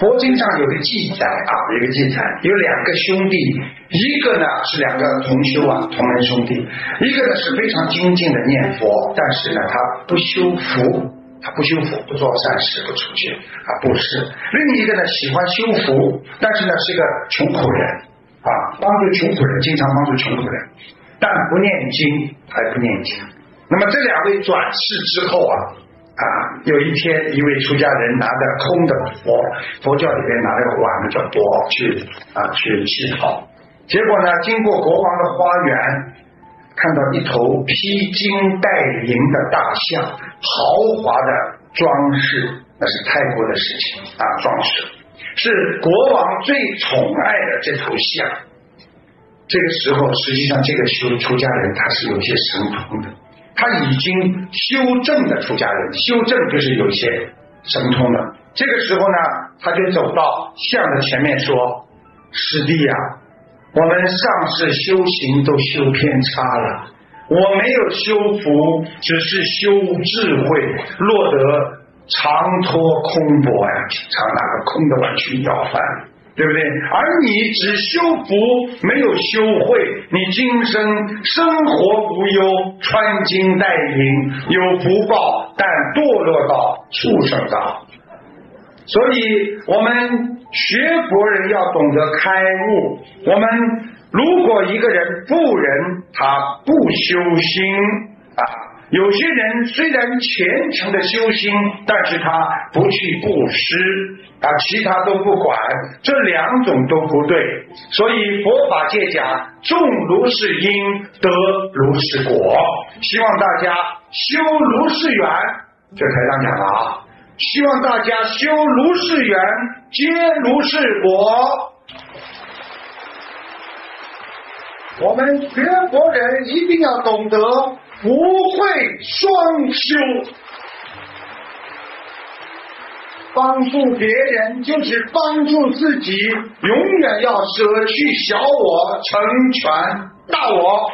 佛经上有个记载啊，有个记载，有两个兄弟，一个呢是两个同修啊，同门兄弟，一个呢是非常精进的念佛，但是呢他不修福，他不修福，不做善事，不出去啊布施。另一个呢喜欢修福，但是呢是个穷苦人啊，帮助穷苦人，经常帮助穷苦人，但不念经，还不念经。那么这两位转世之后啊。啊，有一天，一位出家人拿着空的佛，佛教里边拿了个碗叫钵去啊去乞讨，结果呢，经过国王的花园，看到一头披金戴银的大象，豪华的装饰，那是泰国的事情啊，装饰是国王最宠爱的这头象。这个时候，实际上这个出出家人他是有些神通的。他已经修正的出家人，修正就是有一些神通了。这个时候呢，他就走到像的前面说：“师弟呀，我们上次修行都修偏差了，我没有修福，只是修智慧，落得长托空钵呀，常拿个空的碗去舀饭。”对不对？而你只修福，没有修慧，你今生生活无忧，穿金戴银，有福报，但堕落到畜生道。所以，我们学佛人要懂得开悟。我们如果一个人富人，他不修心。有些人虽然虔诚的修心，但是他不去布施啊，其他都不管，这两种都不对。所以佛法界讲，种如是因，得如是果。希望大家修如是缘，这台上讲了啊，希望大家修如是缘，皆如是果。我们学佛人一定要懂得。不会双修，帮助别人就是帮助自己，永远要舍去小我，成全大我。